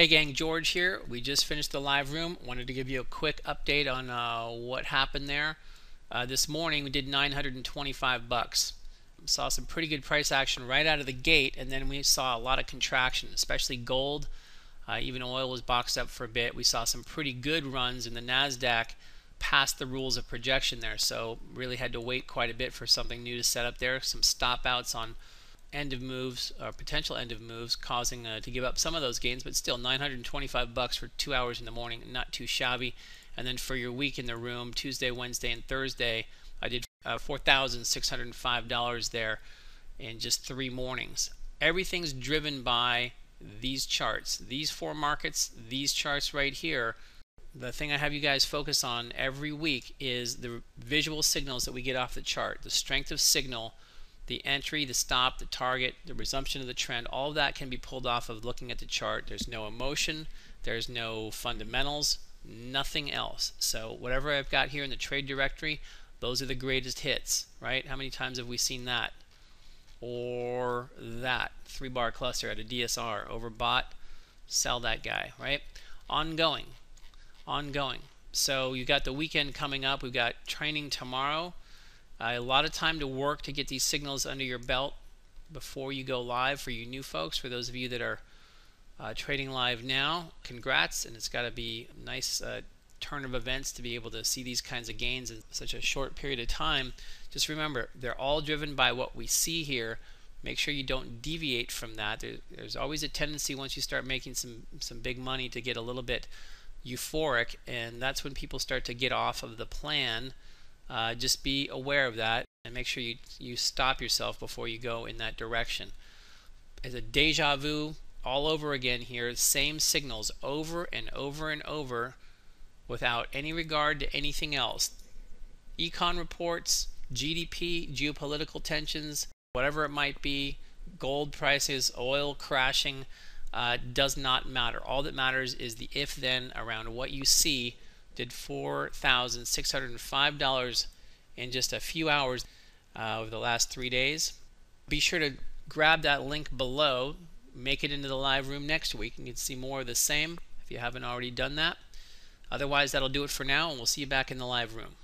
Hey gang, George here. We just finished the live room. Wanted to give you a quick update on uh, what happened there. Uh, this morning we did 925 bucks. Saw some pretty good price action right out of the gate, and then we saw a lot of contraction, especially gold. Uh, even oil was boxed up for a bit. We saw some pretty good runs in the Nasdaq past the rules of projection there. So really had to wait quite a bit for something new to set up there. Some stop outs on end of moves or potential end of moves causing uh, to give up some of those gains but still 925 bucks for two hours in the morning not too shabby. And then for your week in the room tuesday wednesday and thursday i did uh, $4605 there in just three mornings. Everything's driven by these charts these four markets these charts right here. The thing I have you guys focus on every week is the visual signals that we get off the chart, the strength of signal the entry, the stop, the target, the resumption of the trend, all of that can be pulled off of looking at the chart. There's no emotion, there's no fundamentals, nothing else. So whatever I've got here in the trade directory, those are the greatest hits, right? How many times have we seen that? Or that, three bar cluster at a DSR, overbought, sell that guy, right? Ongoing, ongoing. So you got the weekend coming up, we've got training tomorrow. Uh, a lot of time to work to get these signals under your belt before you go live for you new folks. For those of you that are uh, trading live now, congrats, and it's got to be a nice uh, turn of events to be able to see these kinds of gains in such a short period of time. Just remember, they're all driven by what we see here. Make sure you don't deviate from that. There, there's always a tendency once you start making some some big money to get a little bit euphoric, and that's when people start to get off of the plan uh, just be aware of that and make sure you, you stop yourself before you go in that direction. As a deja vu all over again here, same signals over and over and over without any regard to anything else. Econ reports, GDP, geopolitical tensions, whatever it might be, gold prices, oil crashing, uh, does not matter. All that matters is the if then around what you see did $4,605 in just a few hours uh, over the last three days. Be sure to grab that link below, make it into the live room next week, and you can see more of the same if you haven't already done that. Otherwise, that'll do it for now, and we'll see you back in the live room.